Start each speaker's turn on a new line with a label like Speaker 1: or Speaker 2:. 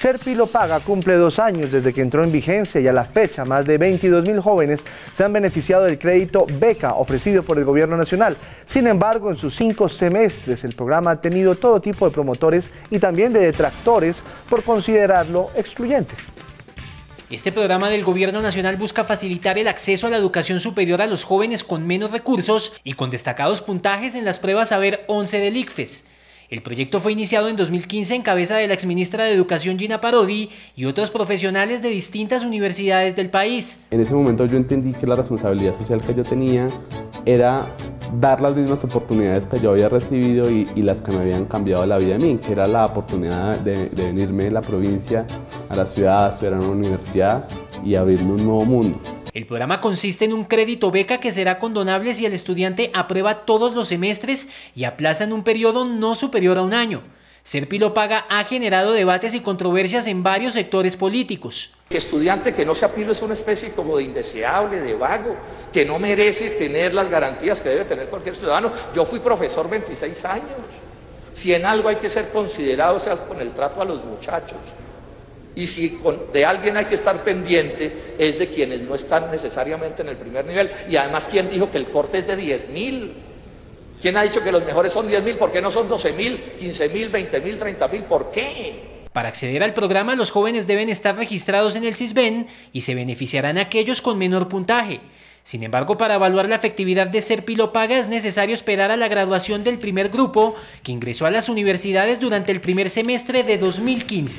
Speaker 1: Serpilo Paga cumple dos años desde que entró en vigencia y a la fecha más de 22 mil jóvenes se han beneficiado del crédito beca ofrecido por el gobierno nacional. Sin embargo, en sus cinco semestres el programa ha tenido todo tipo de promotores y también de detractores por considerarlo excluyente.
Speaker 2: Este programa del Gobierno Nacional busca facilitar el acceso a la educación superior a los jóvenes con menos recursos y con destacados puntajes en las pruebas Saber 11 del ICFES. El proyecto fue iniciado en 2015 en cabeza de la exministra de Educación Gina Parodi y otros profesionales de distintas universidades del país.
Speaker 3: En ese momento yo entendí que la responsabilidad social que yo tenía era dar las mismas oportunidades que yo había recibido y, las que me habían cambiado la vida a mí, era la oportunidad de, venirme de la provincia a la ciudad, a estudiar una universidad y abrirme un nuevo mundo.
Speaker 2: El programa consiste en un crédito beca que será condonable si el estudiante aprueba todos los semestres y aplaza en un periodo no superior a un año. Serpilo Paga ha generado debates y controversias en varios sectores políticos.
Speaker 4: Estudiante que no se apilo es una especie como de indeseable, de vago, que no merece tener las garantías que debe tener cualquier ciudadano. Yo fui profesor 26 años. Si en algo hay que ser considerado sea con el trato a los muchachos. Y si de alguien hay que estar pendiente es de quienes no están necesariamente en el primer nivel. Y además, ¿quién dijo que el corte es de 10 mil? ¿Quién ha dicho que los mejores son 10 mil? ¿Por qué no son 12 mil, 15 mil, 20 mil, 30 mil? ¿Por qué?
Speaker 2: Para acceder al programa, los jóvenes deben estar registrados en el CISBEN y se beneficiarán aquellos con menor puntaje. Sin embargo, para evaluar la efectividad de ser Paga es necesario esperar a la graduación del primer grupo que ingresó a las universidades durante el primer semestre de 2015.